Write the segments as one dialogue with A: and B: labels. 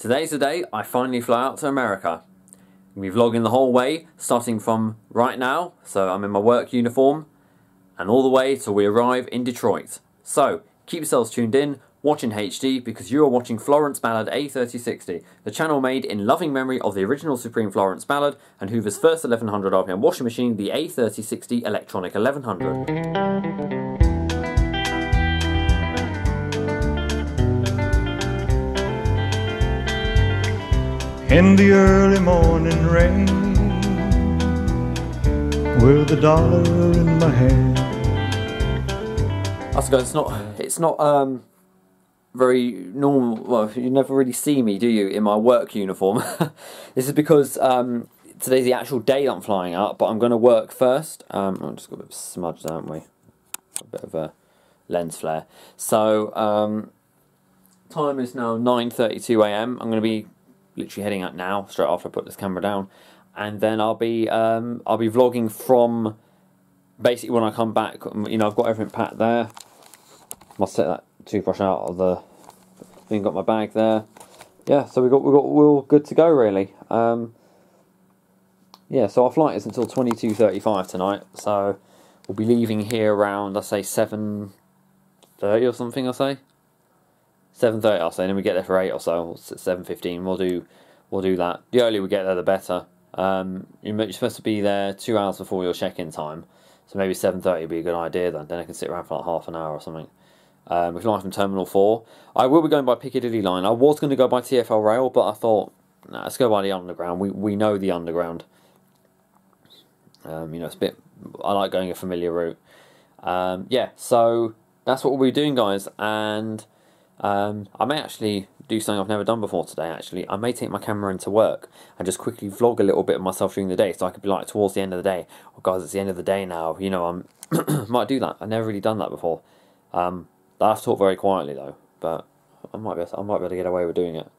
A: Today's the day I finally fly out to America. I'm be vlogging the whole way, starting from right now, so I'm in my work uniform, and all the way till we arrive in Detroit. So, keep yourselves tuned in, watching HD, because you are watching Florence Ballard A3060, the channel made in loving memory of the original Supreme Florence Ballard and Hoover's first 1100 RPM washing machine, the A3060 Electronic 1100.
B: In the early morning rain with a dollar in my hand.
A: That's good. It's not. It's not um, very normal. Well, you never really see me, do you, in my work uniform? this is because um, today's the actual day I'm flying out, but I'm going to work first. Um, I'm just got a bit smudged, haven't we? A bit of a lens flare. So um, time is now 9:32 a.m. I'm going to be literally heading out now, straight after I put this camera down, and then I'll be um, I'll be vlogging from basically when I come back. You know, I've got everything packed there. Must take that toothbrush out of the. Then got my bag there. Yeah, so we got we got we're all good to go really. Um, yeah, so our flight is until twenty two thirty five tonight. So we'll be leaving here around I say seven thirty or something. I say seven thirty. I'll say, and then we get there for eight or so. Seven fifteen. We'll do we'll do that. The earlier we get there, the better. Um, you're supposed to be there two hours before your check-in time, so maybe seven thirty would be a good idea. Then then I can sit around for like half an hour or something. Um, we fly from Terminal Four. I will be going by Piccadilly line. I was going to go by TFL Rail, but I thought nah, let's go by the Underground. We we know the Underground. Um, you know, it's a bit. I like going a familiar route. Um, yeah, so that's what we'll be doing, guys, and um, I may actually do something I've never done before today, actually. I may take my camera into work and just quickly vlog a little bit of myself during the day so I could be like, towards the end of the day, oh guys, it's the end of the day now, you know, I'm might do that. I've never really done that before. Um, I have to talk very quietly though, but I might be I might be able to get away with doing it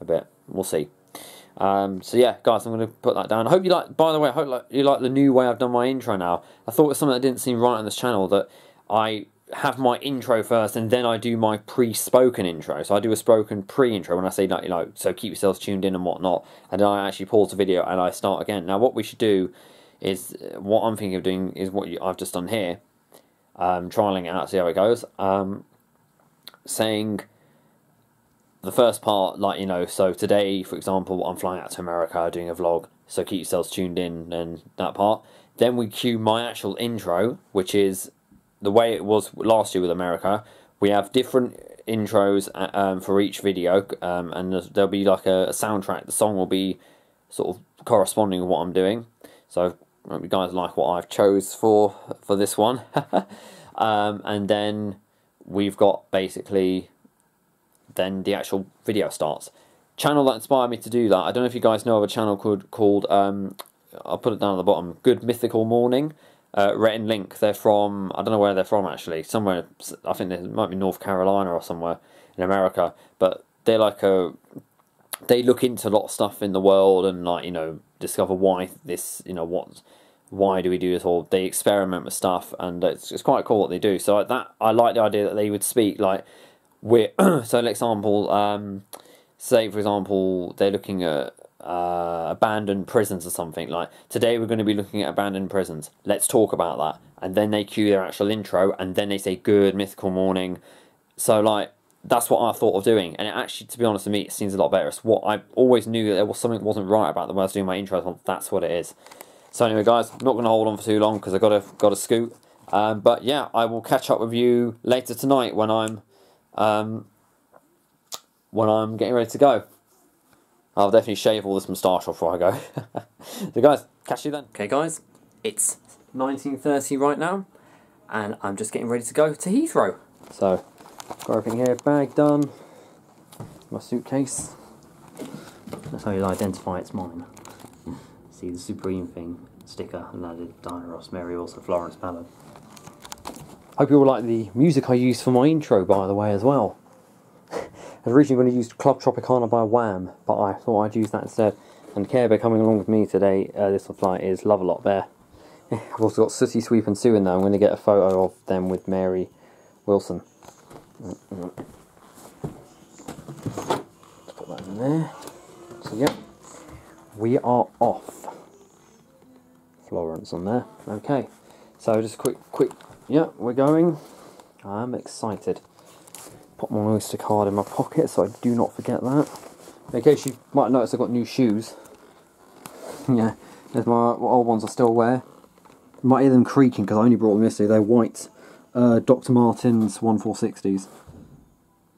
A: a bit. We'll see. Um, so yeah, guys, I'm going to put that down. I hope you like. By the way, I hope like, you like the new way I've done my intro now. I thought it was something that didn't seem right on this channel that I have my intro first and then I do my pre-spoken intro. So I do a spoken pre-intro when I say like, you know, so keep yourselves tuned in and whatnot. And then I actually pause the video and I start again. Now what we should do is, what I'm thinking of doing is what you, I've just done here. Um, trialing it out, see how it goes. Um, saying the first part, like, you know, so today, for example, I'm flying out to America doing a vlog. So keep yourselves tuned in and that part. Then we cue my actual intro, which is the way it was last year with America, we have different intros uh, um, for each video, um, and there'll be like a, a, soundtrack. The song will be sort of corresponding with what I'm doing. So hope you guys like what I've chose for for this one. um, and then we've got basically then the actual video starts. Channel that inspired me to do that. I don't know if you guys know of a channel called called um, I'll put it down at the bottom. Good Mythical Morning uh, Rhett and Link. They're from I don't know where they're from actually. Somewhere I think they might be North Carolina or somewhere in America. But they're like a they look into a lot of stuff in the world and like you know discover why this you know what why do we do this or they experiment with stuff and it's, it's quite cool what they do so that i like the idea that they would speak like we're so an example um say for example they're looking at uh, abandoned prisons or something. Like today, we're going to be looking at abandoned prisons. Let's talk about that. And then they cue their actual intro, and then they say "Good mythical morning." So like that's what I thought of doing, and it actually, to be honest with me, it seems a lot better. It's what I always knew that there was something wasn't right about the way I was doing my intro. That's what it is. So anyway, guys, I'm not going to hold on for too long because I got to got to scoot. Um, but yeah, I will catch up with you later tonight when I'm um, when I'm getting ready to go. I'll definitely shave all this moustache off before I go. so guys, catch you then. Okay guys, it's 19.30 right now, and I'm just getting ready to go to Heathrow. So, got everything here, bag done, my suitcase. That's how you'll identify it's mine. See the Supreme thing, sticker, and that is Diana Ross, Mary also Florence Ballard. Hope you all like the music I used for my intro, by the way, as well. Was originally going to use Club Tropicana by Wham, but I thought I'd use that instead. And Care Bear coming along with me today, uh, this flight is Love a Lot Bear. I've also got Sooty Sweep and Sue in there. I'm going to get a photo of them with Mary Wilson. Put Put that in there. So yep, we are off. Florence on there. Okay, so just quick, quick. Yeah, we're going. I'm excited. Put my Oyster card in my pocket so I do not forget that. In case you might notice, I've got new shoes. yeah, there's my, old ones I still wear. You might hear them creaking because I only brought them yesterday. They're white uh, Dr. Martens 1460s.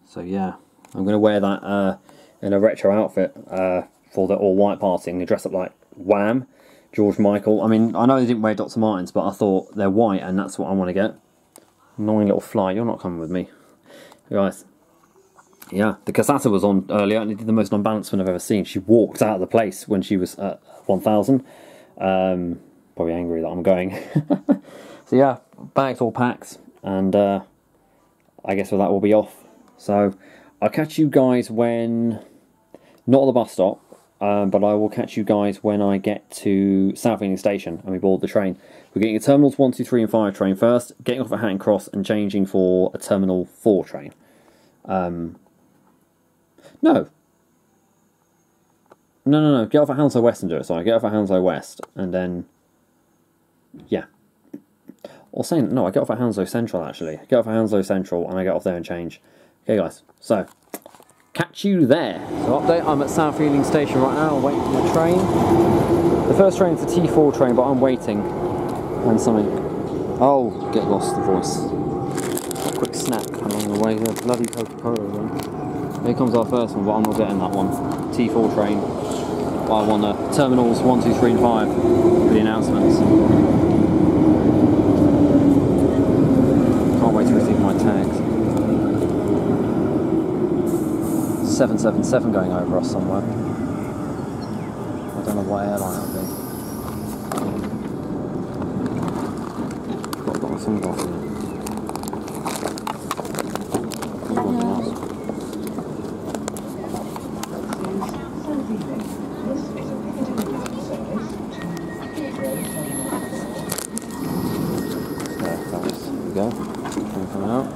A: So yeah, I'm going to wear that uh, in a retro outfit uh, for the all white party. I'm dress up like Wham, George Michael. I mean, I know they didn't wear Dr. Martens, but I thought they're white and that's what I want to get. Annoying little fly, you're not coming with me. Guys, yeah, the Casata was on earlier and it did the most unbalanced one I've ever seen. She walked out of the place when she was at 1000. Um, probably angry that I'm going. so yeah, bags all packed and uh, I guess with that we'll be off. So I'll catch you guys when, not at the bus stop, um, but I will catch you guys when I get to South Ealing Station and we board the train. We're getting a Terminals 1, 2, 3 and 5 train first, getting off at Hatton Cross and changing for a Terminal 4 train. Um, no. No, no, no. Get off at Hounslow West and do it. Sorry, get off at Hounslow West and then... Yeah. Or saying, no, I get off at Hounslow Central actually. Get off at Hounslow Central and I get off there and change. Okay, guys. So, catch you there. So, update I'm at South Ealing Station right now, waiting for the train. The first train is the T4 train, but I'm waiting on something. Oh, get lost the voice. A quick snack along the way. The bloody Coca Cola again. Here comes our first one, but I'm not getting that one. T4 train. I want uh, terminals 1, 2, 3, and 5 for the announcements. Can't wait to receive my tags. 777 going over us somewhere. I don't know what airline it'll be. Got, got my sunglasses in. There, we go. Coming out.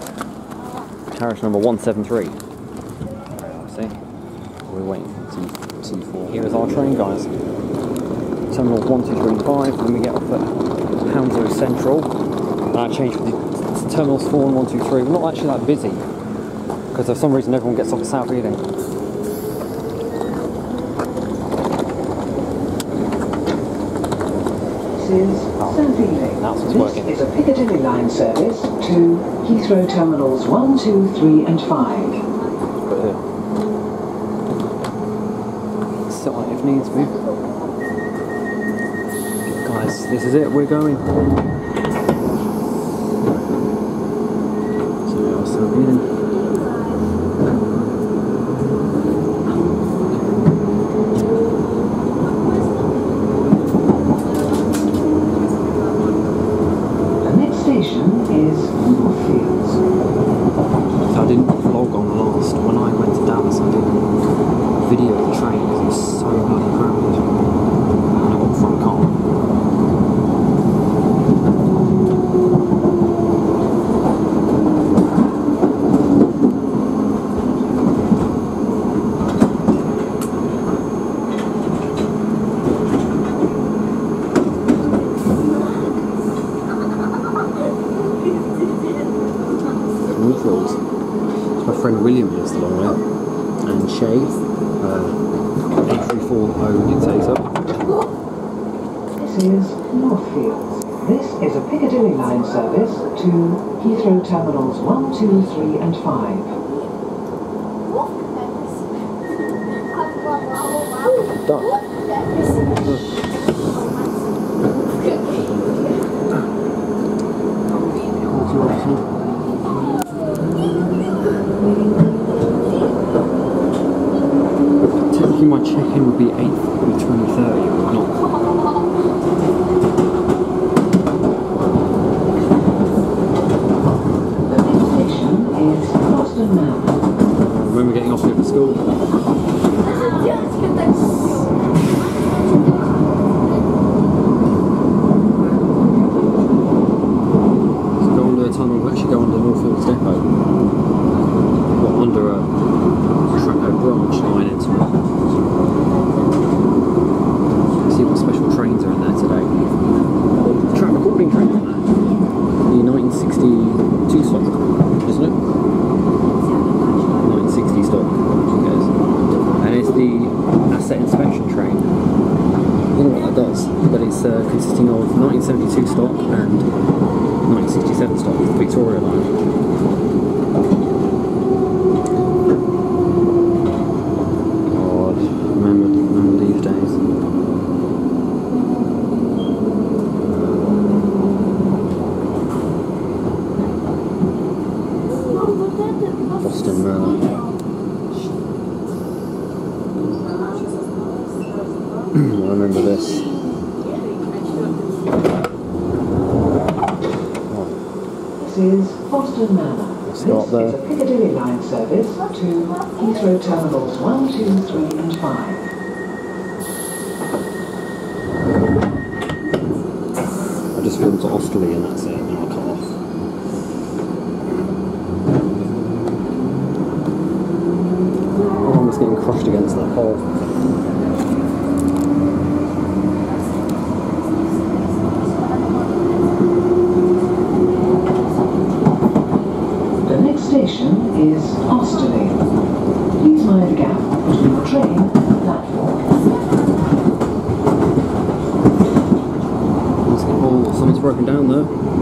A: Carriage number 173. See? We're waiting for T T4. Here is our train, guys. Terminal 1, 2, 3, and 5. Then we get off at Hounslow Central. And I change for the terminals 4 and 1, 2, 3. We're not actually that busy. Because for some reason everyone gets off at South Ealing.
C: This is South Ealing.
A: That's what's
C: This
A: working.
C: is a Piccadilly line service to Heathrow Terminals 1, 2, 3 and 5.
A: But here. Sit be. Guys, this is it, we're going. So we are South Ealing.
C: The next station is Northfields.
A: I didn't vlog on last. When I went to Dallas, I didn't video the train because it was so bloody crowded. And I got front car. Northfields. So my friend William lives along there, uh, 8340 Dictator.
C: This is
A: Northfields. This
C: is a Piccadilly line service to Heathrow Terminals 1, 2, 3 and 5.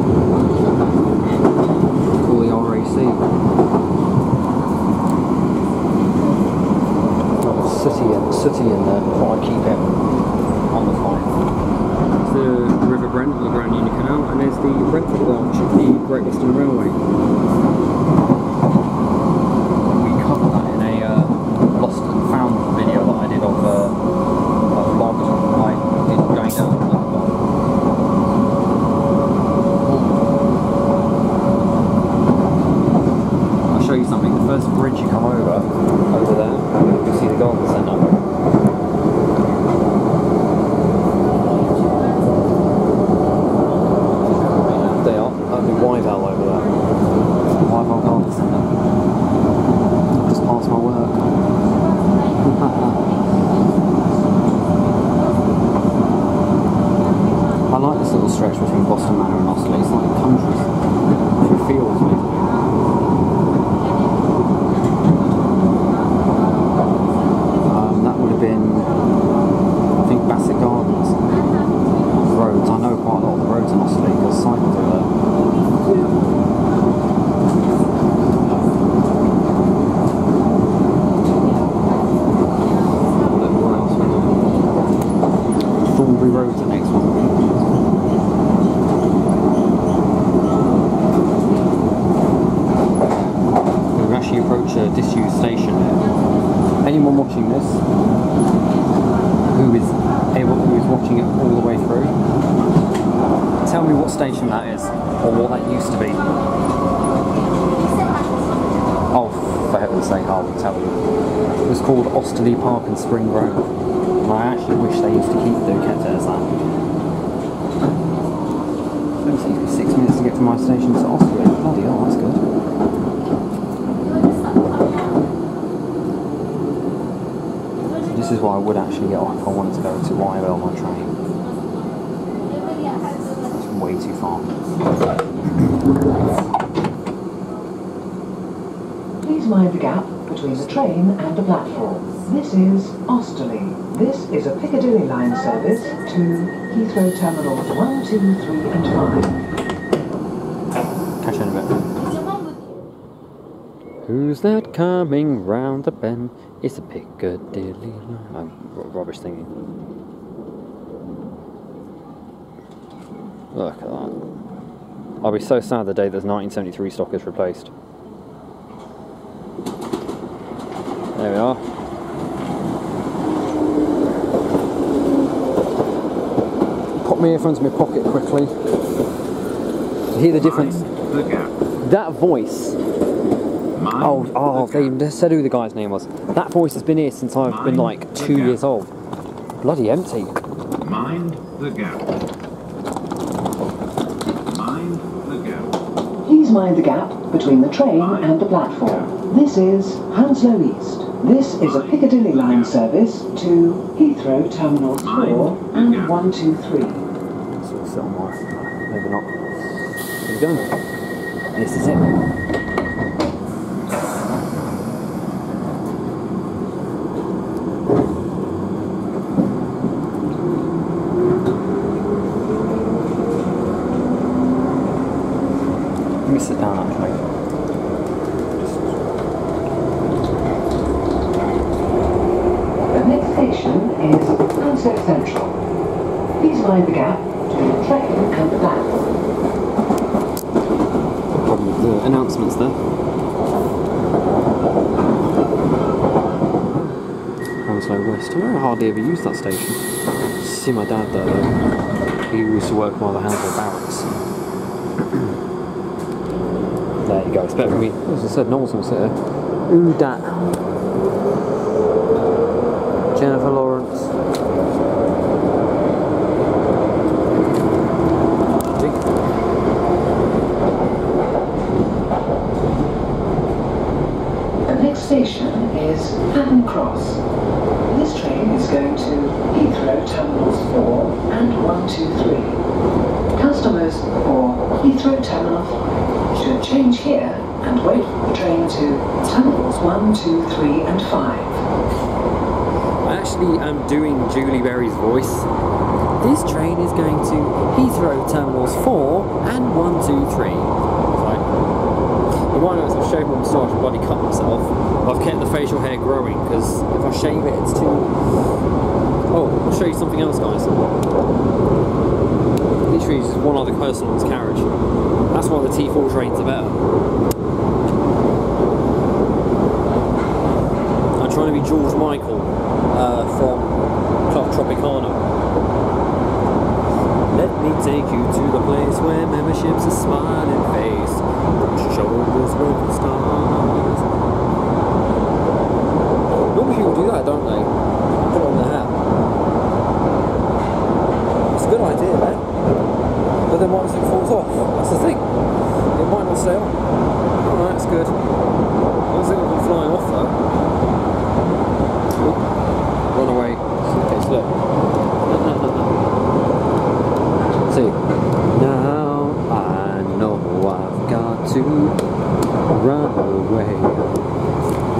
A: There. Call the RAC. Got a sooty in, there, but I keep it on the flight. It's the River Brent, the Grand Union Canal, and there's the Brentford branch of the Great Western Railway. We covered that in a uh, lost and found video that I did of uh, a vlog I did going down that one. I'll show you something. The first bridge you come over, over there, you'll see the garden centre. They are. That'd be Wyevale over there. Wyevale Garden Centre. Just past my work. I like this little stretch between Boston Manor and Osterley. It's like country through fields, basically. Um, that would have been, I think, Bassett Gardens roads. I know quite a lot of the roads in Osterley because cycles are there. Look, where else we go? Thornbury Road's the next one. We've actually approached a disused station here. Anyone watching this who is able, who is watching it all the way through, tell me what station that is, or what that used to be. Oh, for heaven's sake, I will tell you. It was Osterley Park and Spring Grove. And I actually wish they used to keep the it as. It takes me six minutes to get from my station to Osterley. Bloody hell, that's good. This is why I would actually get off if I wanted to go to YL on my train. It's way too far.
C: Please mind the gap between the train and the platform. This is Osterley. This is a Piccadilly line service to Heathrow Terminals 1, 2, 3 and 5.
A: Catch you in a bit. Who's that coming round the bend? It's a Piccadilly line. I'm rubbish thinking. Look at that. I'll be so sad the day that 1973 stock is replaced. There we are. Pop my earphones in my pocket quickly. To hear the difference.
D: The.
A: That voice.
D: Mind
A: Oh, oh,
D: the
A: they said who the guy's name was. That voice has been here since I've been like two years old. Bloody empty.
D: Mind the gap. Mind the gap.
C: Please mind the gap between the train and the platform. This is Hounslow East. This is a Piccadilly line service to Heathrow Terminals 4 and 1,
A: somewhere. Maybe not. Here we go. This is it. sit down. West. I hardly ever use that station. See my dad there though. He used to work by the Hounslow Barracks. there you go. It's better for me. As I said, no one's to sit there. Ooh, dat. Jennifer Lawrence.
C: The next station is Hatton Cross. This train is going to Heathrow Terminals 4 and 123. Customers for Heathrow Terminal 5 should change here and wait for the train to Terminals 1, 2, 3 and 5.
A: I actually am doing Julie Berry's voice. This train is going to Heathrow Terminals 4 and 123. Might I've shaved my moustache and bloody cut myself. I've kept the facial hair growing because if I shave it, it's too. Oh, I'll show you something else, guys. Literally, just one other person on this carriage. That's why the T4 trains are better. I'm trying to be George Michael uh, from Club Tropicana. Let me take you to the place where membership's a smiling face, shoulders with the stars. Normally people do that, don't they? Put on the hat. It's a good idea, man. But then if it falls off? That's thing. It might not stay on. Alright, that's good. I don't think it'll be flying off though. Oop. Run away. Okay, look. See. Now I know I've got to run away.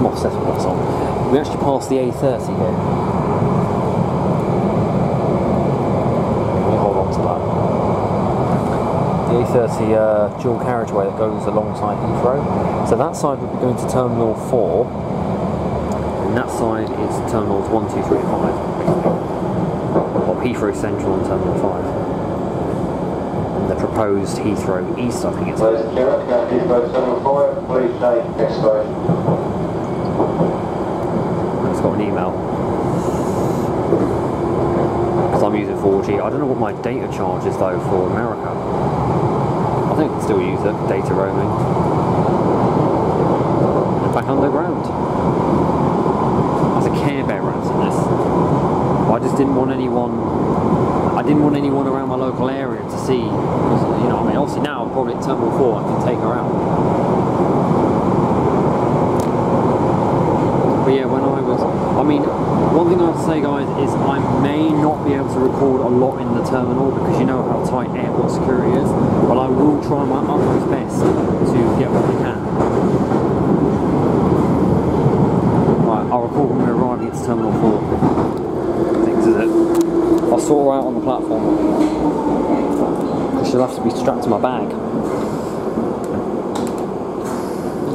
A: That's what that's on. We actually passed the A30 here. Hold on to that. The A30 uh, dual carriageway that goes alongside Heathrow. So that side would be going to Terminal 4, and that side is Terminals 1, 2, 3, 5. Or Heathrow Central and Terminal 5 and the proposed Heathrow East, I think it's.
E: And gentlemen, go to Heathrow Terminal 5, please change next station.
A: I just got email. Because I'm using 4G. I don't know what my data charge is though for America. I think I can still use it, data roaming. And back underground. There's a Care Bear in this. I just didn't want anyone I didn't want anyone around my local area to see, you know, I mean, obviously now I'm probably at Terminal 4, I can take her out. But yeah, when I was, I mean, one thing I have to say, guys, is I may not be able to record a lot in the terminal because you know how tight airport security is, but I will try my utmost best to get what I can. Right, I'll record when we're arriving at Terminal 4. I think this is it. I'll sort her out on the platform. She'll have to be strapped to my bag.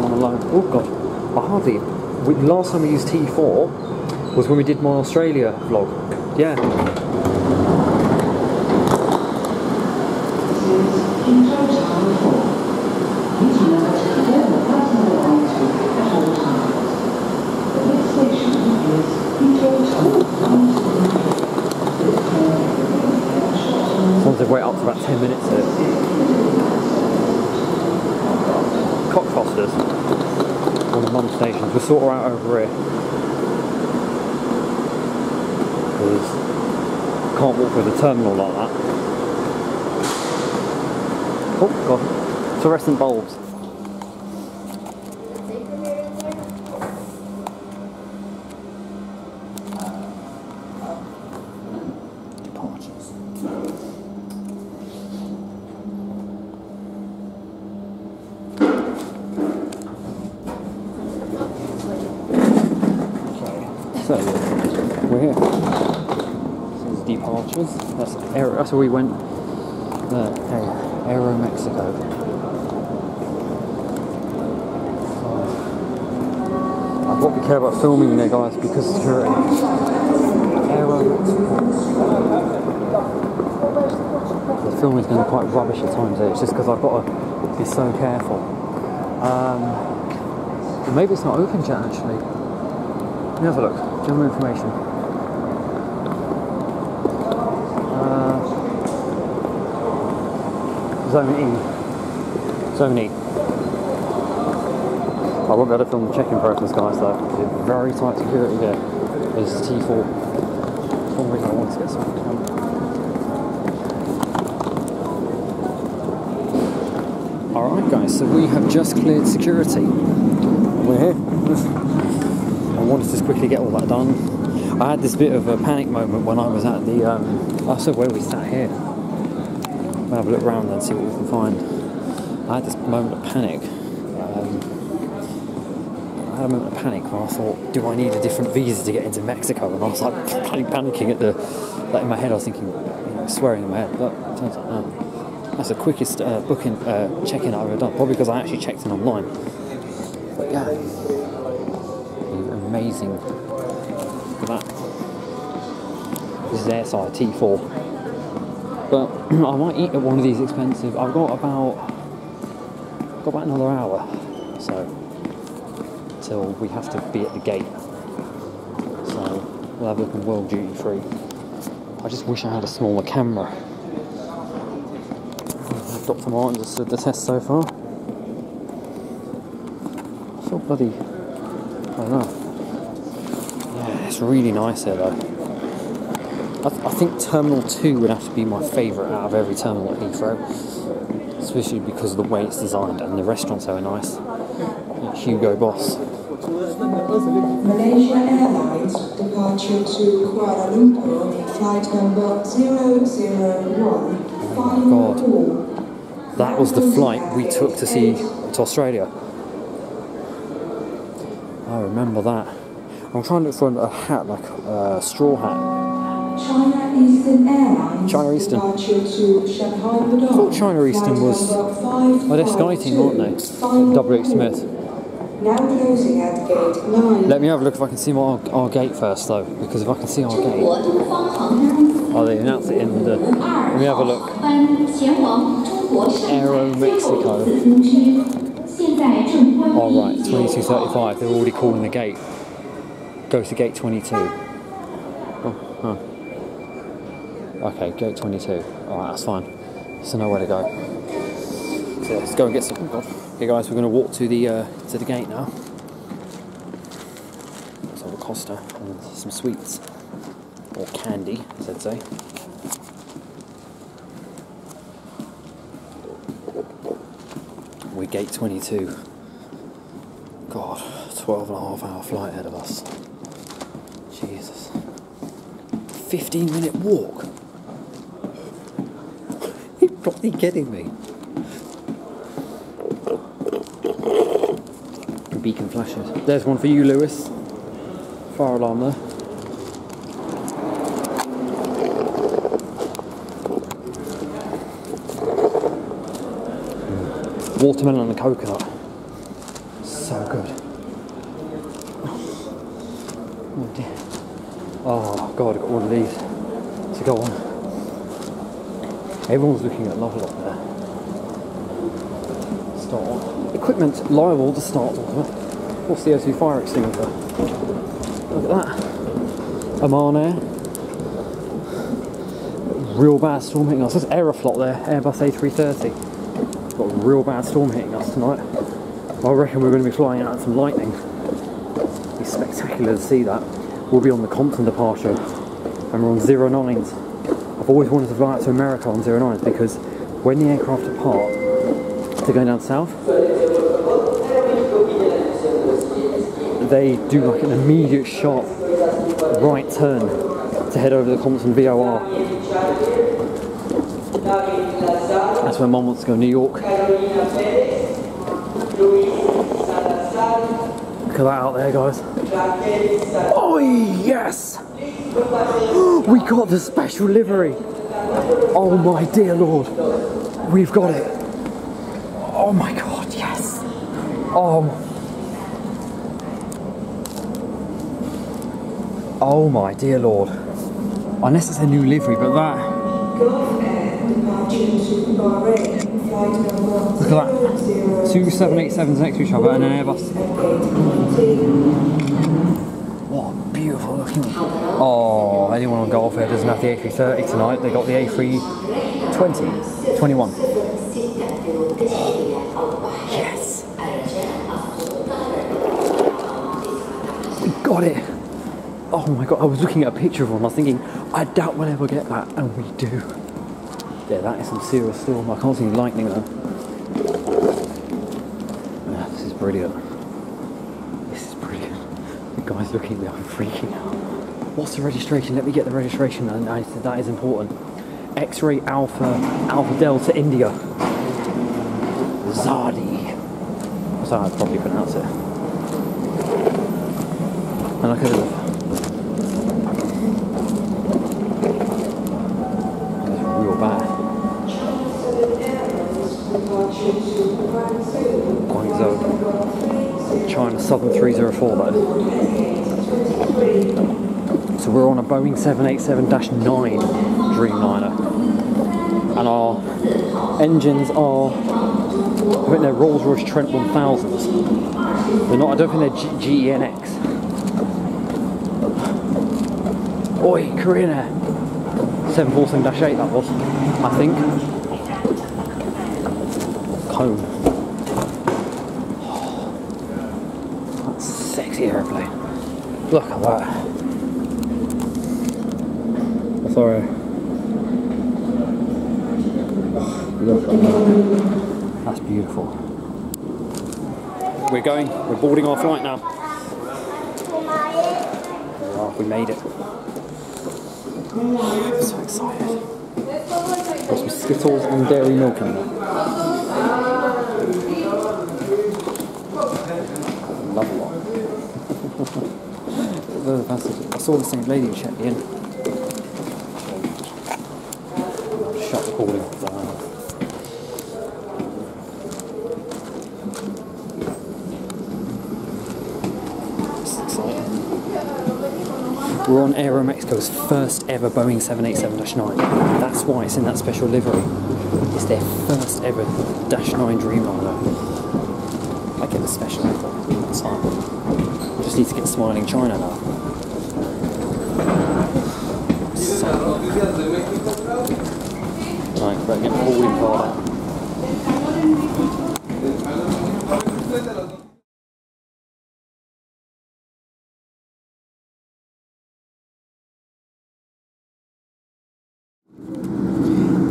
A: I'm alone. Oh god. I hardly. We, last time we used T4 was when we did my Australia vlog. Yeah.
C: This is Heathrow Terminal 4. Please remember to clear the personal belongings at all times. The next station is Heathrow Terminal 1.
A: Once they wait up to about 10 minutes here. Cockfosters. Stations. We'll sort her out over here. Because can't walk through the terminal like that. Oh god. Fluorescent bulbs. before we went, look, hey, Aero Mexico. Oh. I've got to about filming there, guys, because security. Aero Mexico. The filming's been quite rubbish at times. Eh? It's just because I've got to be so careful. Um, maybe it's not open yet, actually. Let me have a look. General information. Zone E. Zone E. I won't be able to film the check-in process, guys, though. It's very tight security there. This is T4. That's one reason I want to get some camera. Alright, guys, so we have just cleared security. We're here. I wanted to just quickly get all that done. I had this bit of a panic moment when I was at the. Um, I said where we sat here. We'll have a look around and see what we can find. I had this moment of panic. Um, I had a moment of panic where I thought, do I need a different visa to get into Mexico? And I was like panicking at the, like in my head, I was thinking, you know, swearing in my head. But turns out, no. That's the quickest uh, booking, uh, check-in I've ever done. Probably because I actually checked in online. But yeah, amazing. Look at that. This is airside T4. But I might eat at one of these expensive. I've got about got about another hour, so till we have to be at the gate. So we'll have a look World Duty Free. I just wish I had a smaller camera. Dr. Martin just did the test so far. So bloody, I don't know. Yeah, it's really nice here though. I, th- I think Terminal 2 would have to be my favourite out of every terminal at Heathrow. Especially because of the way it's designed and the restaurants are nice. Hugo Boss.
F: Malaysia Airlines departure to Kuala Lumpur, flight number 001, final
A: God. That was the flight we took to see to Australia. I remember that. I'm trying to look for a hat, like a straw hat.
F: China Eastern Airlines
A: China Eastern. I thought China Eastern was. Oh, they're Sky aren't they? WH Smith.
F: Now closing at gate 9.
A: Let me have a look if I can see my, our, our gate first, though, because if I can see our gate. Oh, they announced it in the. Let me have a look. Aero Mexico.
G: Alright,
A: oh, 2235, they're already calling the gate. Go to gate 22. Oh, huh. Okay, gate 22. Alright, that's fine. So nowhere to go. So let's go and get some. oh. Okay, guys, we're going to walk to the uh, to the gate now. Let's have a Costa and some sweets. Or candy, as I'd say. We're gate 22. God, 12 and a half hour flight ahead of us. Jesus. 15 minute walk? Probably kidding me. Beacon flashes. There's one for you, Lewis. Fire alarm there. Watermelon and coconut. So good. Oh. Oh god, I've got one of these to go on. Everyone's looking at Lovelock there. Start. Equipment liable to start. What's the O2 fire extinguisher? Look at that. Oman Air. Real bad storm hitting us. There's Aeroflot there, Airbus A330 got a real bad storm hitting us tonight. I reckon we're going to be flying out some lightning. It'd be spectacular to see that. We'll be on the Compton departure and we're on zero nines. I've always wanted to fly out to America on zero nines because when the aircraft depart to go down south, they do like an immediate sharp right turn to head over the Compton VOR. That's where Mum wants to go, New York. Look at that out there, guys. Oh, yes! We got the special livery. Oh, my dear Lord. We've got it. Oh, my God, yes. Um, Oh my dear lord. Unless it's a new livery, but that. Look at that. Two 787s next to each other and an Airbus. Beautiful looking. Oh, anyone on Gulf Air doesn't have the A330 tonight. They got the A320, 21. Yes. We got it. Oh my god, I was looking at a picture of one. I was thinking, I doubt we'll ever get that, and we do. Yeah, that is some serious storm. I can't see lightning though. Yeah, this is brilliant. This is brilliant. The guy's looking at me, I'm freaking out. What's the registration? Let me get the registration. And I said that is important. X-ray Alpha Alpha Delta India. Zadi. That's how I'd probably pronounce it. And I could have. Guangzhou. China Southern 304 though. So we're on a Boeing 787-9 Dreamliner. And our engines are, I think they're Rolls-Royce Trent 1000s. They're not, I don't think they're G- GENX. Oi, Korean Air. 747-8 that was, I think. Cone. Oh, that's sexy aeroplane. Look at that. Sorry. Look at that. That's beautiful. We're going, we're boarding our flight now. Oh, we made it. I'm So excited. Got some Skittles and dairy milk in there. Love a lot. the passage. I saw the same lady check in. Shut the off there. It's. We're on Aero Mexico's first ever Boeing 787-9. That's why it's in that special livery. It's their first ever Dash 9 Dreamliner. I get the special fine. Just need to get Smiling China now. So, right, better get the boarding card out.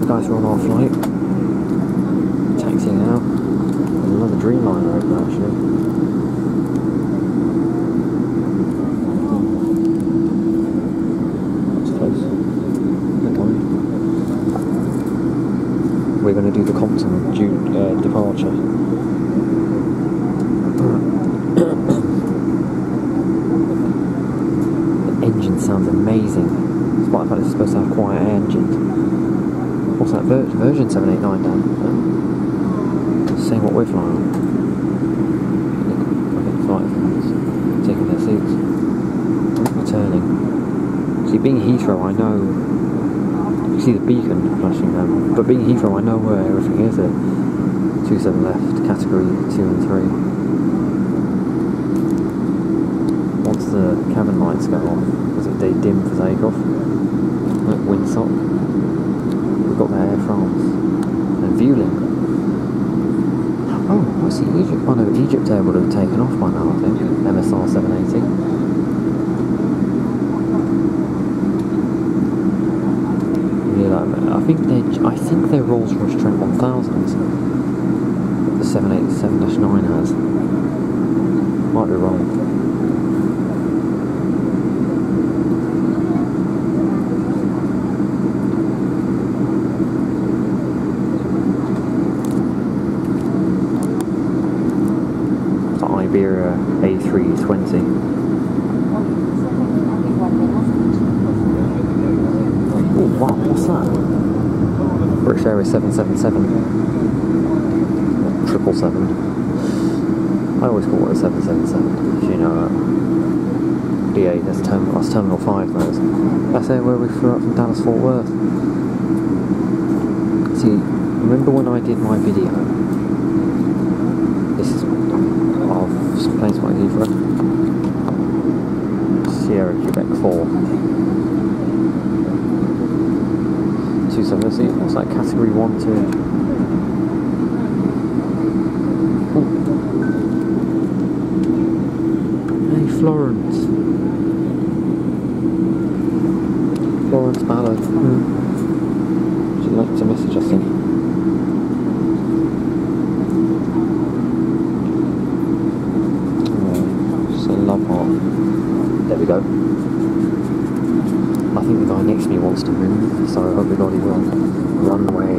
A: The guys are on our flight. Taxiing out. There's another Dreamliner over there, actually. That's close. They're coming. We're going to do the Compton June, uh, departure. the engine sounds amazing, despite the fact it's supposed to have quiet engines. What's that? Vir- version 789 Dan? Uh, Same what we're flying on. I think flight attendants taking their seats. Returning. See, being Heathrow, I know. You see the beacon flashing them, but being Heathrow, I know where everything is. At two seven left, category two and three. Once the cabin lights go off, it they dim for takeoff? Like windsock. We've got there Air France and Vueling. Oh, I see Egypt. Oh no, Egypt Air would have taken off by now, I think. MSR 780. Yeah, that- I think they, I think they're Rolls Royce Trent 1000s. The 787-9 has. Might be wrong. The Iberia A320. Oh wow, what's that? British Airways 777. Triple seven. I always call it a 777, if you know uh, that. BA, that's, term, that's Terminal 5, that is. That's there where we flew up from Dallas Fort Worth. See, remember when I did my video? This is Planes Mike Heathrow. Sierra Quebec 4. Two seven, see, what's that category 1, 2? Hey Florence. Florence Ballard. Hmm. She liked to message us in. Oh, just a love heart. There we go. I think the guy next to me wants to move, so I hope the he will. Runway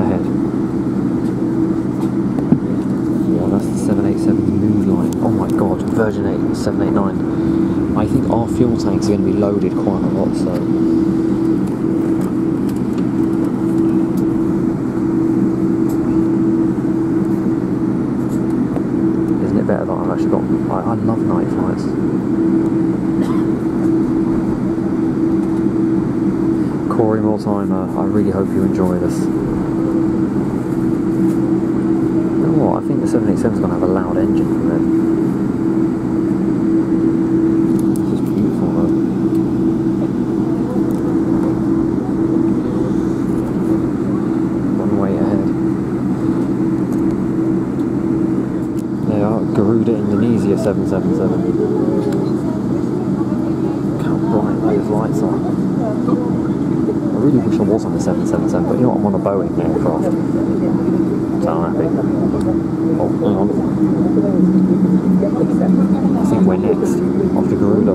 A: ahead. Yeah, that's the 787 Moonlight. Oh my god, Virgin 8, 789. I think our fuel tanks are going to be loaded quite a lot, so. Isn't it better that I've actually got. I, I love night flights. Corey Mortimer, I really hope you enjoy this. You know what? I think the 787 is going to have a loud engine from it. It's just beautiful though. Runway ahead. They are Garuda Indonesia 777. Look how bright those lights are. I really wish I was on the 777, but you know what? I'm on a Boeing aircraft. So I'm happy. Oh, hang on. I think we're next. After Garuda.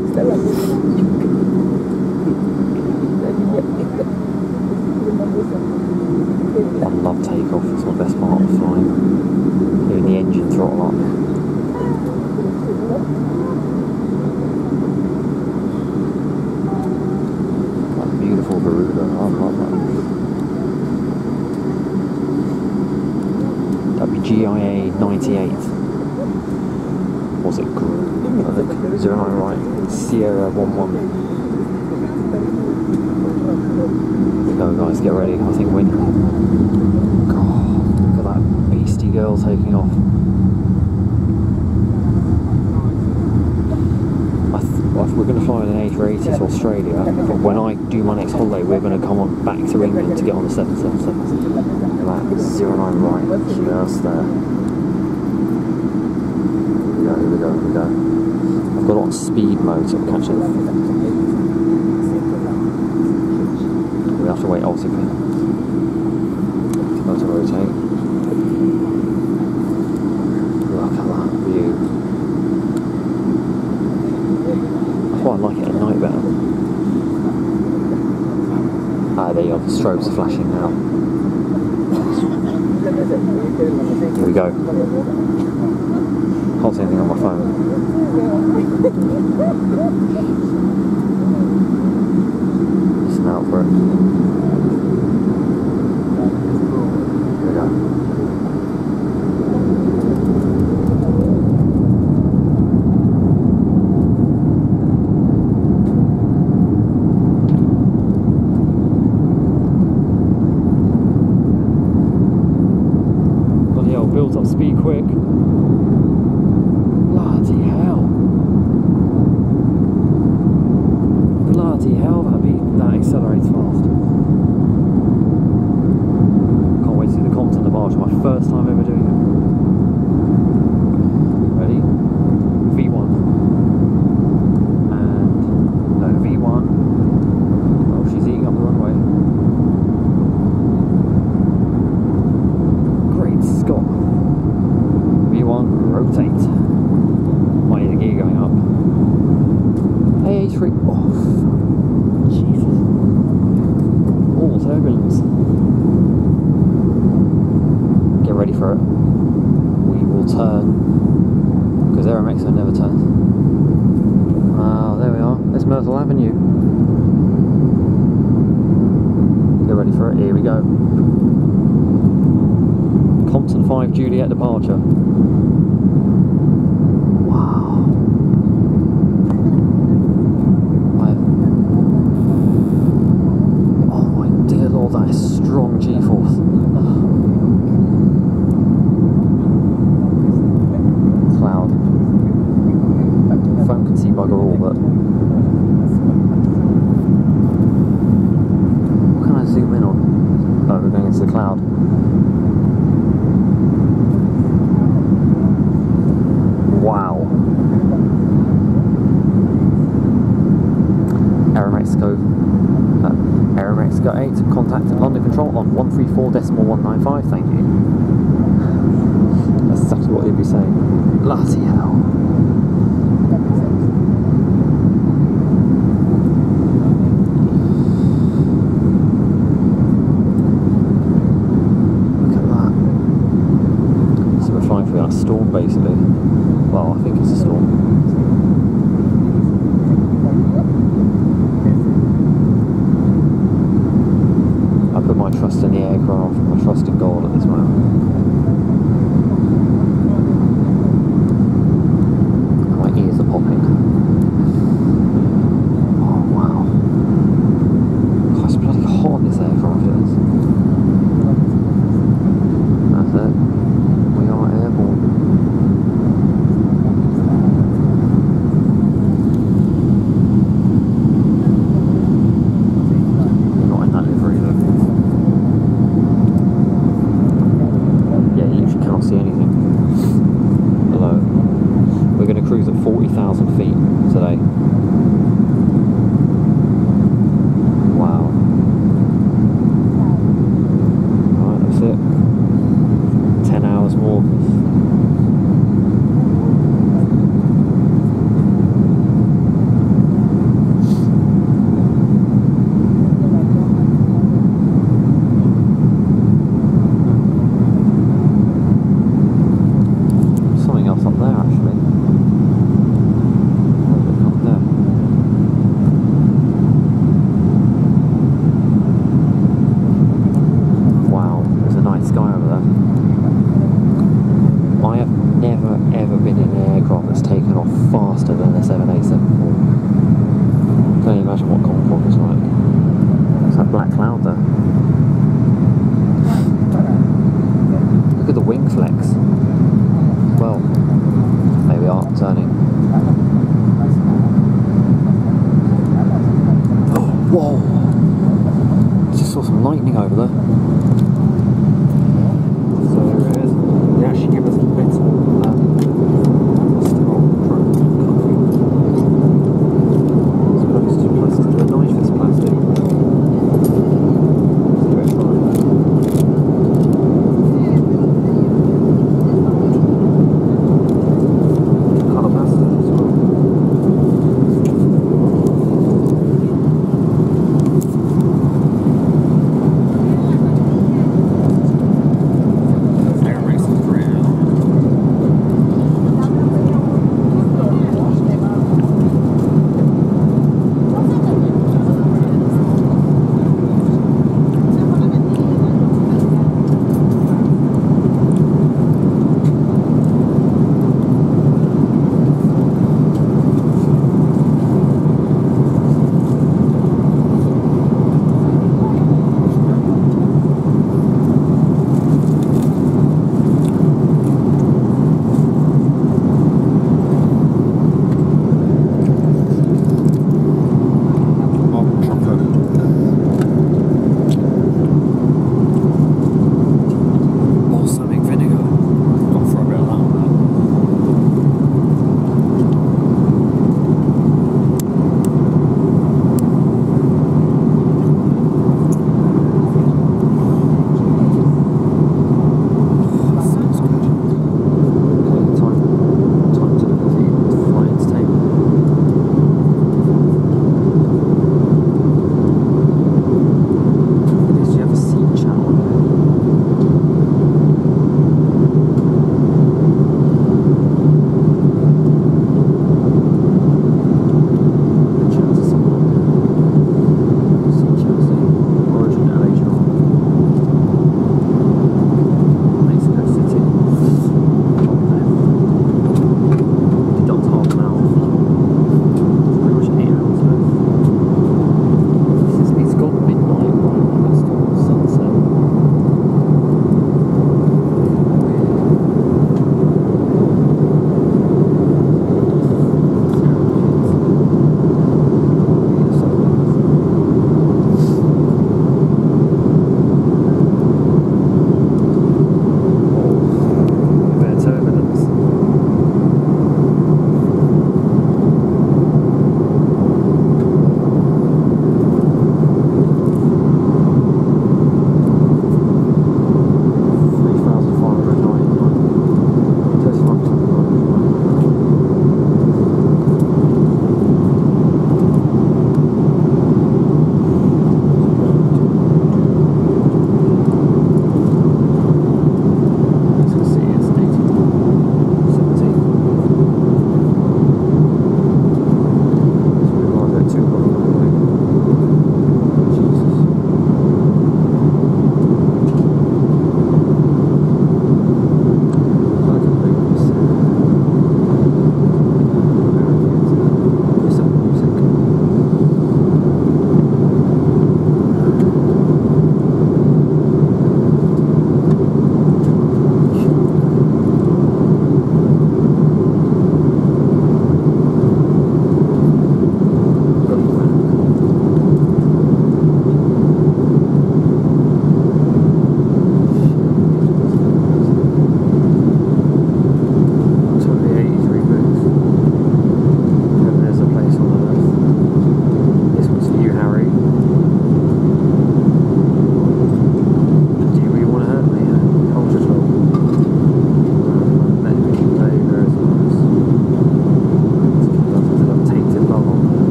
A: I love takeoff. It's my best part of flying. Hearing the engine throttle up. That beautiful Garuda. I love that. That'd be GIA 98. Was it? I think. Zero nine right. Sierra 11. Go guys, get ready. I think we're. God, look at that beastie girl taking off. I we're going to fly with an A380 to Australia, but when I do my next holiday, we're going to come on back to England to get on the 777. Look at that, 09 right, just there. Here we go. I've got it on speed mode, so I'm catching. We have to wait, to go to rotate. Look at that view. I quite like it at night better. Ah, there you are, the strobes are flashing 8, contact London Control on 134.195, thank you. That's exactly what he'd be saying. Bloody hell.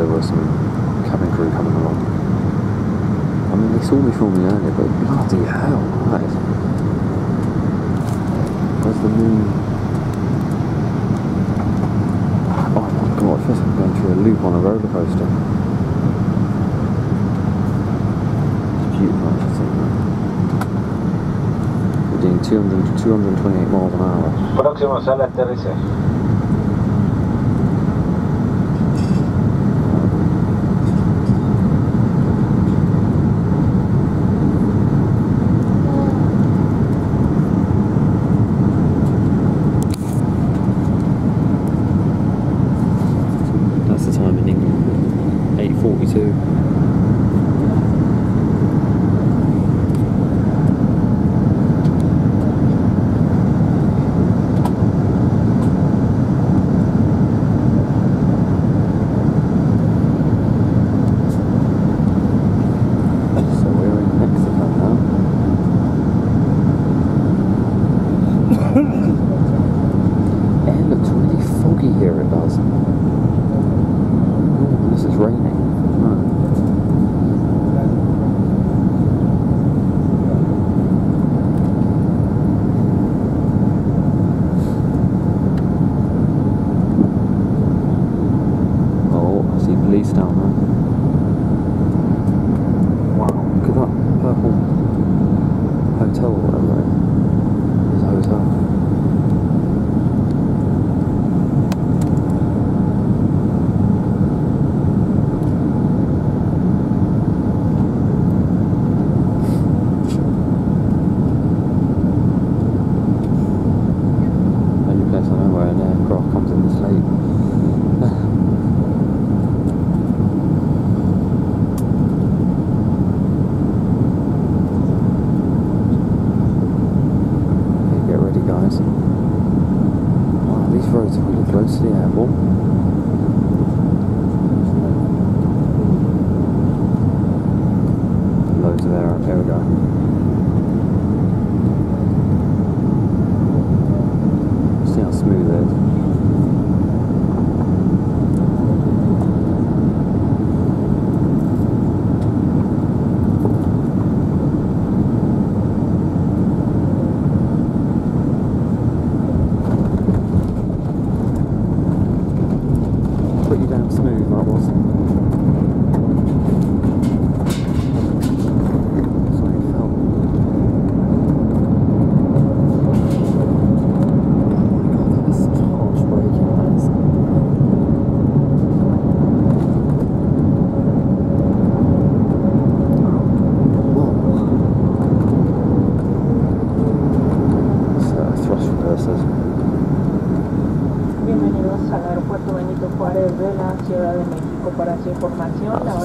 A: There were some cabin crew coming along. I mean, they saw me filming earlier, but bloody hell, is... Where's the moon? Oh my god, it feels like I'm going through a loop on a roller coaster. It's beautiful, I say. We're doing 200, 228 miles an hour.
E: Próximo sale aterrizaje.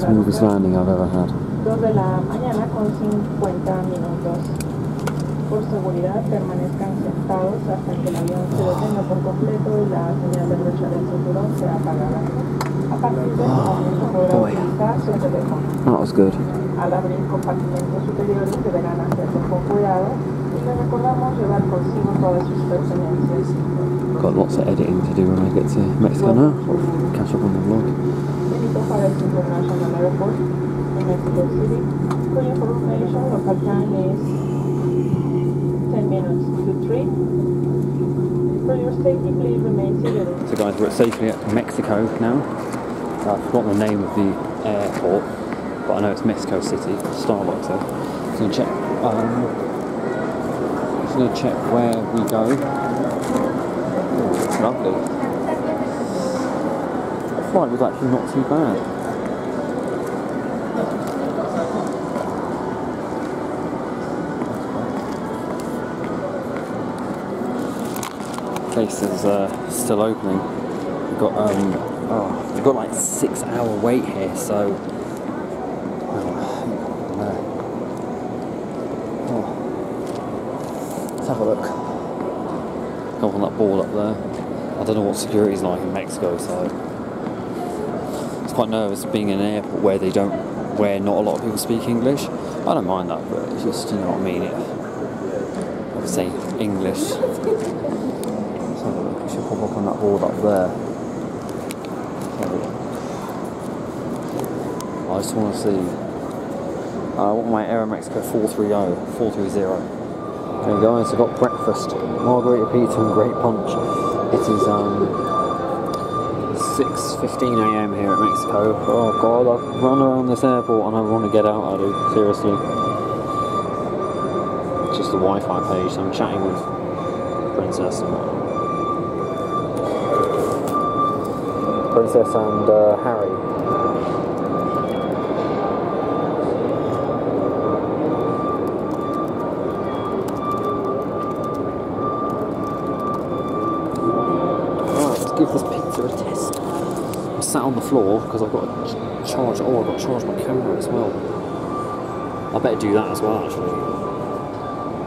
A: Smoothest landing I've ever had.
H: 2 de la mañana con 50 minutos. Por seguridad, permanezcan sentados hasta que el avión se detenga por completo y la señal de brocha del cinturón sea apagada. A partir momento podrá oh,
A: boy.
H: utilizar su teléfono.
A: That was good.
H: Al abrir compartimentos superiores deberán hacerlo con cuidado y les recordamos llevar consigo todas sus pertenencias.
A: Got lots of editing to do when I get to Mexico now. Catch up on the vlog.
H: Benito Juárez International Airport in Mexico City. For information, local time is 10 minutes to 3. For your safety, please remain seated.
A: So guys, we're safely at Mexico now. I've forgotten the name of the airport, but I know it's Mexico City, Starbucks there. Gonna check. Um, just gonna check where we go. Oh, it's lovely. The flight was actually not too bad. Place is uh, still opening. We've got um, oh, we've got like six hour wait here, so. Oh, no. Oh. Let's have a look. Go on that board up there. I don't know what security's like in Mexico, so it's quite nervous being in an airport where they don't, where not a lot of people speak English. I don't mind that, but it's just you know what I mean. It, obviously English. Let's have a should pop up on that board up there. I just want to see. I want my Aero Mexico 430, 430. Okay guys, I got breakfast. Margarita pizza and great punch. It is um 6.15 a.m. here at Mexico. Oh god, I've run around this airport and I want to get out, I do, seriously. Just the Wi-Fi page, I'm chatting with Princess and Princess and uh, Harry. Right, let's give this pizza a test. I'm sat on the floor because I've got to charge. Oh, I've got to charge my camera as well. I better do that as well, actually.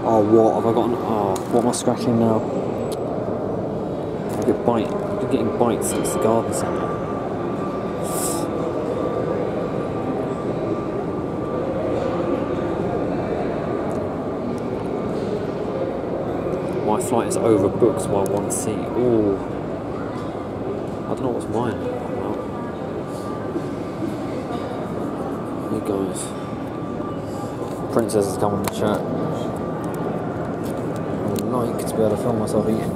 A: Oh, what have I got? An, oh, what am I scratching now? I get bite. I'm getting bites at the garden centre. My flight is overbooked by one seat. Oh, I don't know what's mine. Goes. Princess has come on the chat. I would like to be able to film myself eating.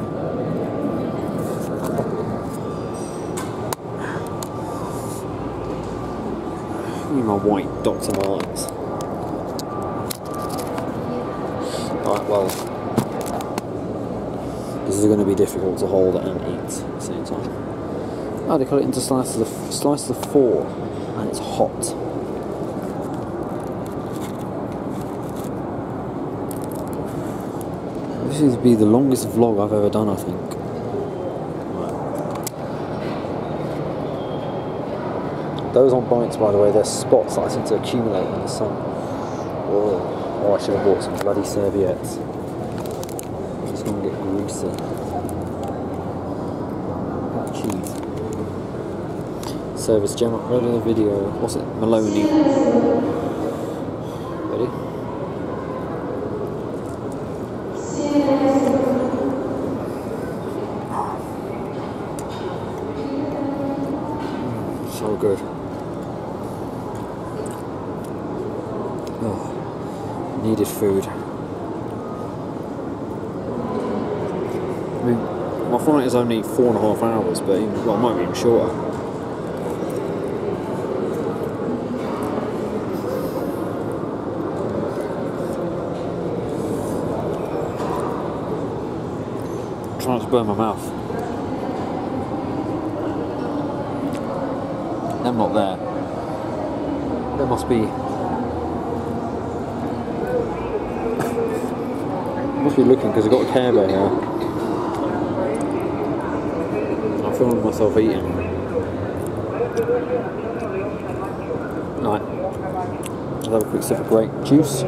A: Need my white Dr. Martens. Alright, well, this is going to be difficult to hold and eat at the same time. Oh, they cut it into slices of slices of four, and it's hot. This is be the longest vlog I've ever done, I think. Those on bites, by the way, they're spots that I seem to accumulate in the sun. Oh, I should have bought some bloody serviettes. It's going to get greasy. That cheese. Service gem upload of the video. What's it? Maloney. Ready? Mm, So good. Oh, needed food. I is only four and a half hours, but well, it might be even shorter. I'm trying to burn my mouth. Them not there. There must be. must be looking because I've got a Care Bear here. I'm filming myself eating. Right. Let's have a quick sip of grape juice.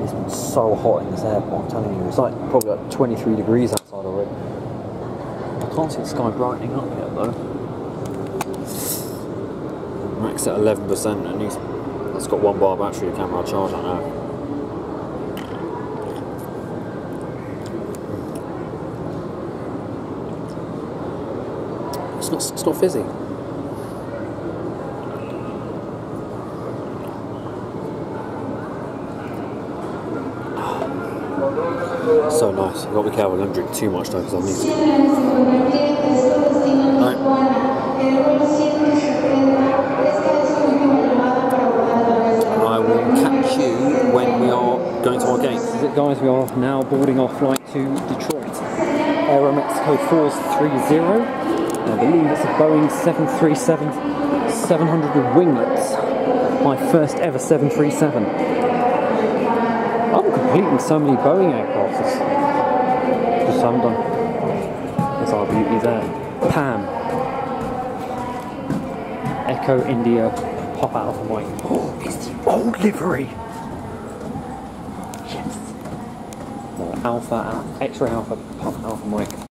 A: It's been so hot in this airport, I'm telling you. It's like probably like 23 degrees outside already. I can't see the sky brightening up yet though. Max at 11% and he's it's got one bar battery camera, I'll charge that now. It's not, it's not fizzy. So nice. I've got to be careful I don't drink too much though because I'll need to. I will catch you when we are going to our gate. Guys? We are now boarding our flight to Detroit. Aero Mexico 430. I believe it's a Boeing 737 700 with winglets. My first ever 737. I'm completing so many Boeing aircraft. It's just haven't done. There's our beauty there. Pam. Echo India pop out of the white. Oh, it's the old livery. Yes. Alpha, Al- X-ray Alpha, pop Alpha Mike.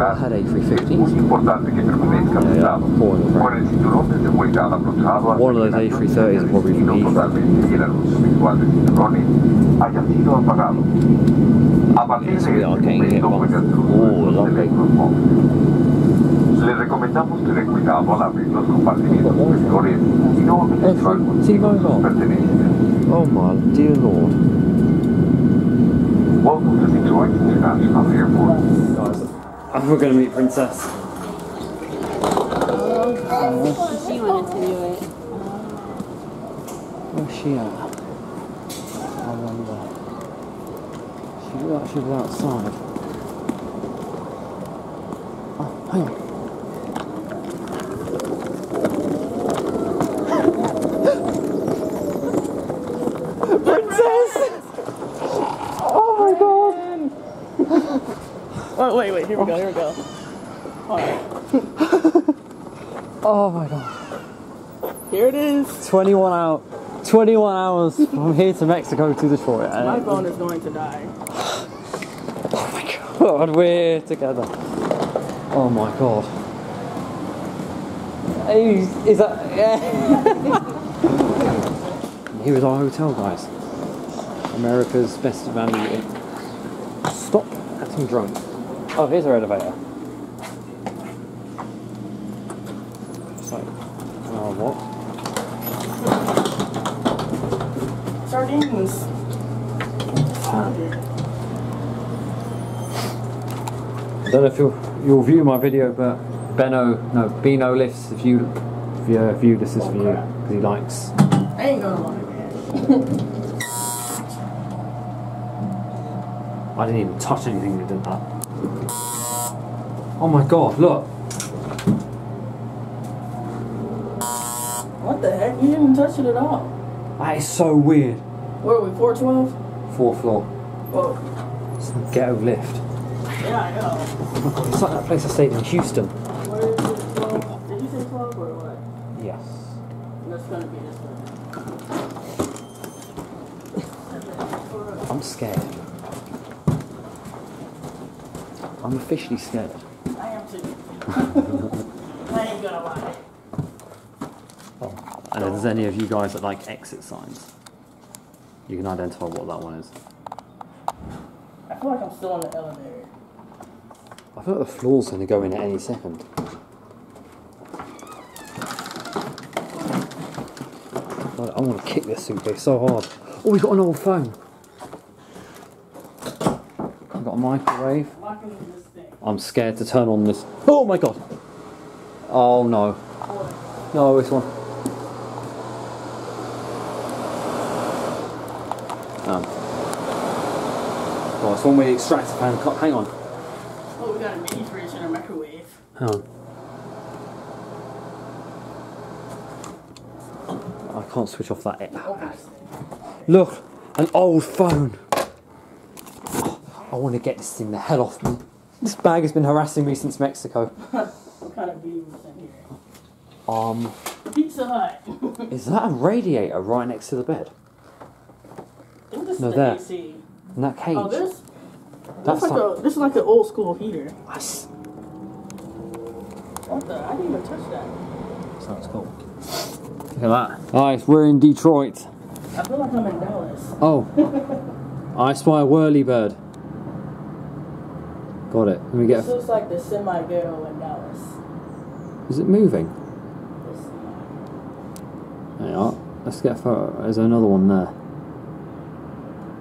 A: I didn't had
E: muy
A: A350s.
E: importante que permanezca
A: Yeah, yeah,
E: sentado
A: poor little
E: con el cinturón de seguridad
A: One of those
E: hasta que la
A: A330s
E: luz
A: probably
E: del destino
A: from Heathrow.
E: totalmente y el anuncio visual del cinturones haya sido apagado. A partir de este
A: are getting hit
E: momento
A: Oh, lovely.
E: teléfonos. Le recomendamos tener cuidado al abrir los compartimientos superiores y no olvide llevar
A: from
E: consigo sus pertenencias.
A: Oh my dear lord.
E: Welcome to Detroit International Airport.
A: Guys, we're going to meet Princess.
I: Oh, She wanted to do it.
A: Where's she at? I wonder. She looked like she was outside. Oh, hang on. Princess! Oh my god!
H: Oh, wait, wait, here we go, here we go. Alright,
A: Oh my god.
H: here it is.
A: 21 out. 21 hours from here to Mexico to Detroit.
H: My phone is going to die.
A: Oh my god, we're together. Oh my god. Is, is that. Yeah. Here is our hotel, guys. America's best value. Stop acting drunk. Oh, here's our elevator. It's like. Oh, what?
H: Sardines.
A: I don't know if you'll, you'll view my video, but Benno, no, Bino lifts if you, if you uh, view this is for you, because he likes.
H: I ain't gonna lie.
A: I didn't even touch anything that did that. Oh my god, look!
H: What the heck? You didn't touch it at all.
A: That is so weird.
H: Where are we, 412?
A: Fourth floor.
H: Whoa.
A: It's a ghetto lift.
H: Yeah, I know.
A: Oh my god, it's like that place I stayed in Houston.
H: Where is it, 12? Did you say 12 or what?
A: Yes.
H: That's gonna be this one.
A: I'm scared. I'm officially scared.
H: I am too. I ain't gonna lie.
A: And if there's any of you guys that like exit signs, you can identify what that one is.
H: I feel like I'm still in the elevator.
A: I feel like the floor's going to go in at any second. I want to kick this suitcase so hard. Oh, we got an old phone. We've got a microwave.
H: Locking this thing.
A: I'm scared to turn on this. Oh my god! Oh no. No, this one. Um. Oh, it's one with the extractor fan. Hang on.
H: Oh, we got a mini fridge and a microwave.
A: Hang on. I can't switch off that.
H: Thing.
A: Look, an old phone. I want to get this thing the hell off me. This bag has been harassing me since Mexico.
H: What kind of view is in here?
A: Um,
H: Pizza Hut.
A: is that a radiator right next to the bed?
H: I think this
A: No,
H: is
A: there.
H: the AC.
A: In that cage?
H: Oh, this?
A: That's
H: That's like
A: like-
H: a, this is like an old school heater.
A: That's,
H: What the? I didn't even touch that.
A: sounds cool. Look at that. Nice. we're in Detroit.
H: I feel like I'm in Dallas.
A: Oh, I spy a whirly bird. Got it. Let me get.
H: This looks like the semi girl in Dallas.
A: Is it moving? There you are. Let's get a photo. There's another one there.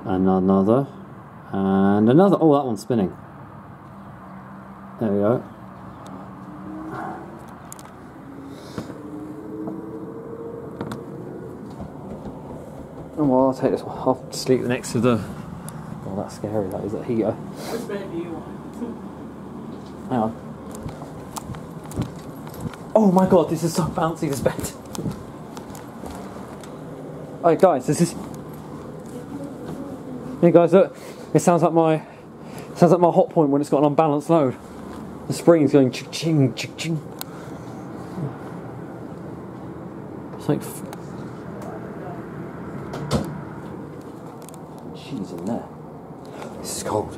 A: And another. And another. Oh, that one's spinning. There we go. Oh, well, I'll take this one. I'll sleep next to the. Oh, that's scary. That is a heater.
H: Which bed do you want?
A: Hang on. Oh my god, this is so bouncy. This bed. Hey guys, this is. Hey guys, look. It sounds like my. Sounds like my Hotpoint when it's got an unbalanced load. The spring's going ching ching ching. It's like. f- Cheese in there. This is cold.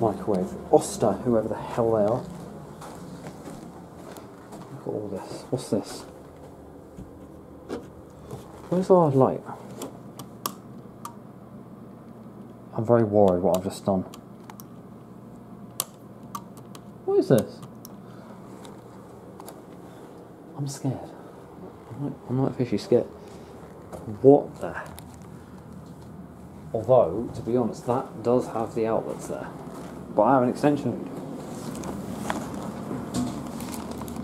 A: Microwave. Oster, whoever the hell they are. Look at all this. What's this? Where's our light? I'm very worried what I've just done. What is this? I'm scared. I'm not, I'm not officially scared. What the? Although, to be honest, that does have the outlets there. But I have an extension.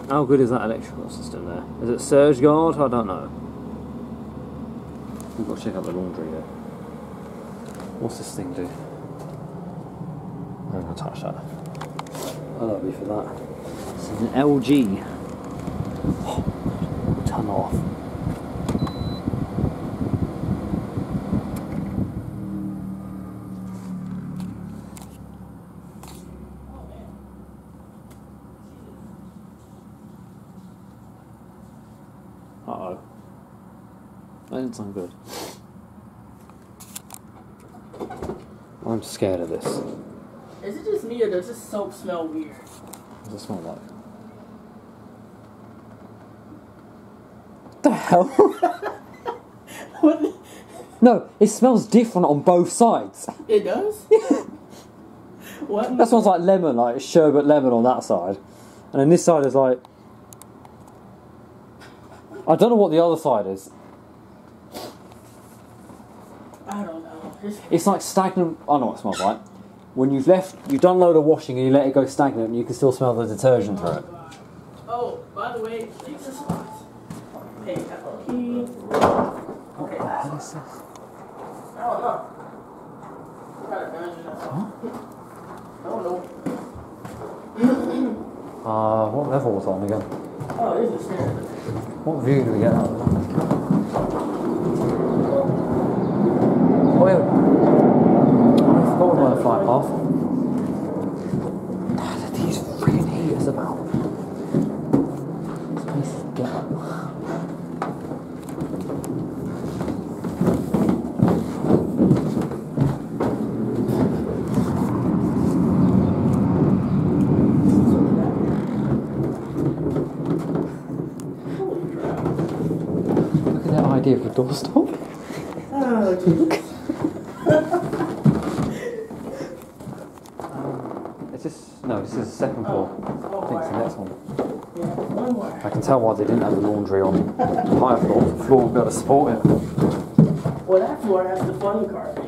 A: How good is that electrical system there? Is it surge guard? I don't know. We've got to check out the laundry there. What's this thing do? I'm going to touch that. I love you for that. This is an LG. Turn that off. Uh oh. Didn't sound good. I'm scared of this.
H: Is it just me or does this soap smell weird?
A: does it smell like? What the hell?
H: What?
A: no, it smells different on both sides.
H: It does? what?
A: That smells like lemon, like sherbet lemon on that side. And then this side is like. I don't know what the other side is.
H: I don't know. It's,
A: like stagnant. I know what it smells like. When you've left, you've done a load of washing and you let it go stagnant, and you can still smell the detergent through it.
H: oh, by the way, these are spots. Hey, got the key. Okay.
A: What the hell is this?
H: I don't know. Got a dungeon, that's all. I don't know.
A: Uh, what level was on again?
H: Oh, this is stairs.
A: What view do we get out of that? Oh yeah. I forgot there are These freaking heaters about. This place is ghetto. Look at that idea of a doorstop.
H: Oh, Jesus.
A: Is this no? This is the second floor. I think it's the next one.
H: Yeah, one more.
A: I can tell why they didn't have the laundry on the higher floor. The floor would be able to support it.
H: Well, that floor has the fun carpet.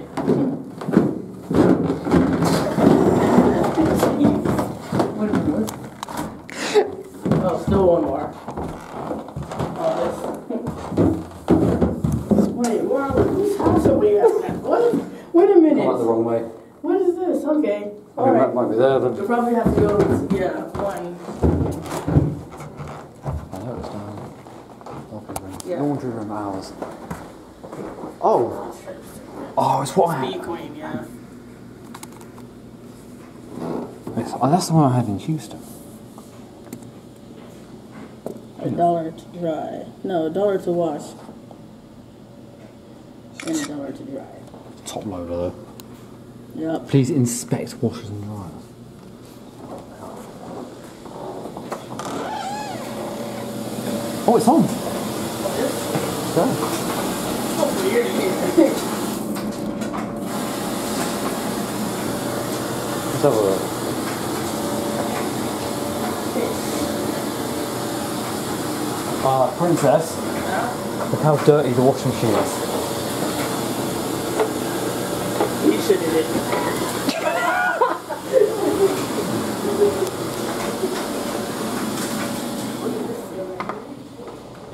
H: Oh, still one more. Oh, this. Wait, where are we? Whose house are we at? What? Wait a
A: I went the
H: minute.
A: wrong way.
H: What is this? Okay.
A: I think that might be there then.
H: We'll probably have to go, yeah, one.
A: I know it's down. Laundry room.
H: Yeah.
A: Laundry room hours. Oh. It's what I
H: Queen, yeah.
A: It's, oh, that's the one I had in Houston.
H: A dollar to dry. No, a dollar to wash. And a dollar to dry.
A: Top loader though.
H: Yep.
A: Please inspect washers and dryers. Oh, it's on.
H: So weird here.
A: Let's have a look. Ah, princess. Look how dirty the washing machine is.
H: You should have did.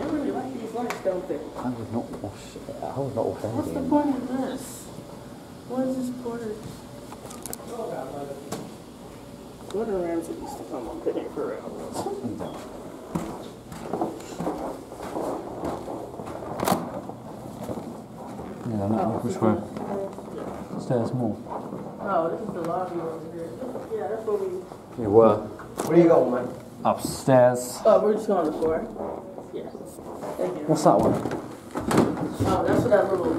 H: I really like these lights though. filthy.
A: I would not wash. I would not wash
H: What's the point of this? What is this Gordon? Gordon Ramsay used to come up in here for real.
A: Yeah, not which way. Stairs more.
H: Oh, this is the lobby over here. Yeah, that's what we.
A: You were
J: Where you going, man?
A: upstairs.
H: Oh, we're just going to the floor. Yeah. Thank you.
A: What's that one?
H: Oh, that's what that little.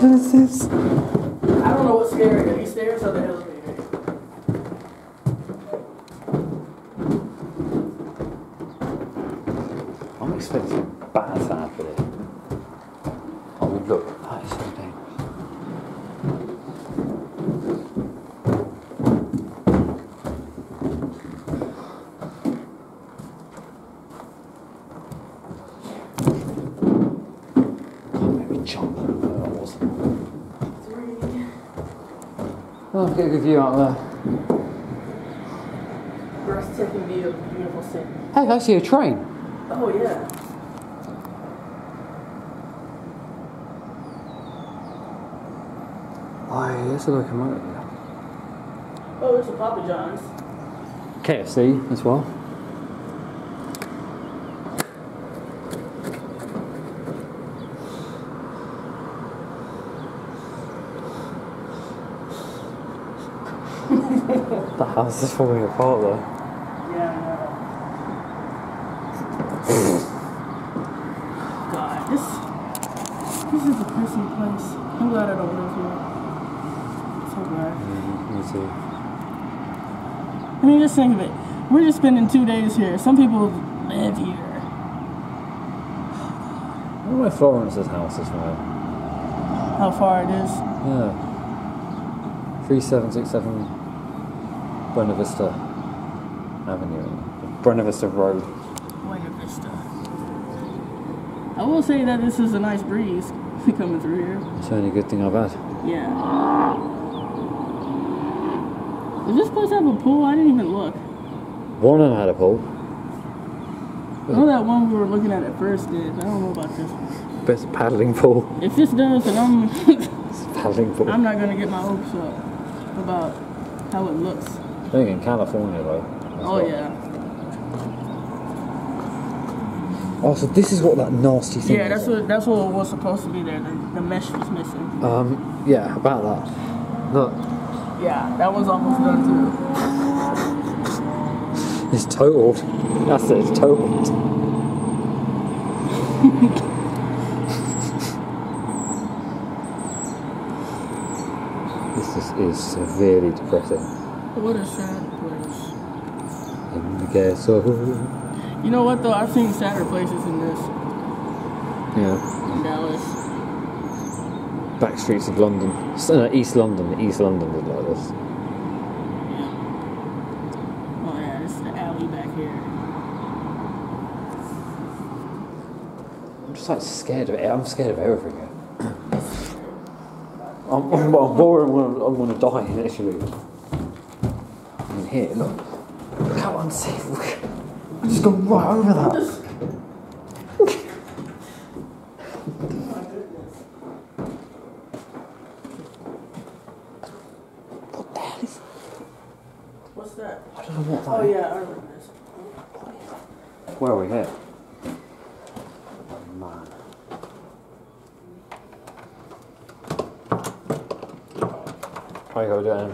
A: What is this?
H: I don't know what's scary. These stairs or the elevator?
A: I'm expecting bad to happen here. Oh, we look, that is so dangerous. Can't make me jump. No, that wasn't. Oh, get a good view out there.
H: Breathtaking view of the beautiful city.
A: Hey, I see a train.
H: Oh, yeah.
A: Oh, Why, there's a locomotive. There.
H: Oh, there's a Papa John's.
A: KFC as well. The house is falling apart though.
H: Yeah, I know. God, this this is a prissy place. I'm glad I don't live here. So glad.
A: Mm, me too.
H: I mean, just think of it. We're just spending two days here. Some people live here.
A: I wonder where Florence's house is from.
H: How far it is.
A: Yeah. 3767 Buena Vista Avenue. Buena Vista Road.
H: Buena Vista. I will say that this is a nice breeze coming through here.
A: It's the only good thing I've had.
H: Yeah. Does this place have a pool? I didn't even look.
A: One of them had a pool.
H: I know that one we were looking at at first did. I don't know about this one.
A: Best paddling pool.
H: If this does, then I'm
A: It's paddling pool.
H: I'm not gonna get my hopes up about how it looks.
A: I think in California though.
H: Oh
A: well.
H: yeah.
A: Oh, so this is what that nasty thing
H: Yeah,
A: is.
H: that's what that's what was supposed to be there. The, the mesh was missing.
A: Um, yeah, about that. Look,
H: Yeah, that one's almost done too.
A: it's totaled. That's it, it's totaled. this is, is severely depressing.
H: What a sad place.
A: In the ghetto.
H: You know what though? I've seen sadder places than this
A: Yeah.
H: in Dallas.
A: Back streets of London. No, uh, East London. East London is like this. Yeah.
H: Oh yeah, this is the alley back here.
A: I'm just like scared of it. I'm scared of everything. I'm, I'm, I'm worried I'm gonna, I'm gonna die literally. Here, look. come on, see. Look. I just gone right over that. what the hell is?
H: What's that?
A: I don't know what that
H: Oh
A: is.
H: yeah, I remember this.
A: Where are we here? Man. Try go down.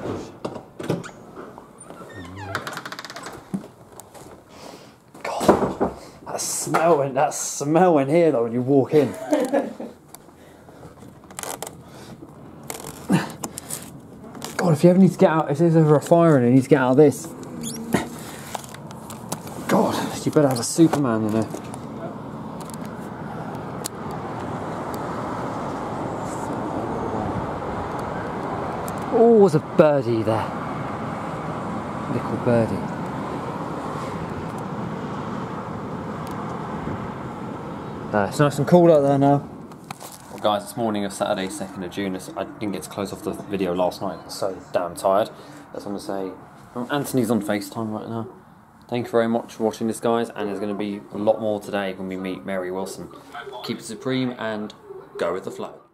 A: God, that smell in that smell in here though when you walk in. God, if you ever need to get out, if there's ever a fire and you need to get out of this, God, you better have a Superman in there. Oh, there's a birdie there. Little birdie. Uh, it's nice and cool out there now. Well, guys, it's morning of Saturday, 2nd of June. I didn't get to close off the video last night. I'm so damn tired. That's what I'm to say. Oh, Anthony's on FaceTime right now. Thank you very much for watching this, guys, and there's going to be a lot more today when we meet Mary Wilson. Keep it supreme and go with the flow.